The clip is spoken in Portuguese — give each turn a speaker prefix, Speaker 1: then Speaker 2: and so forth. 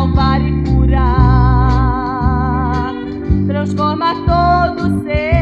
Speaker 1: salvar e curar, transforma todo ser.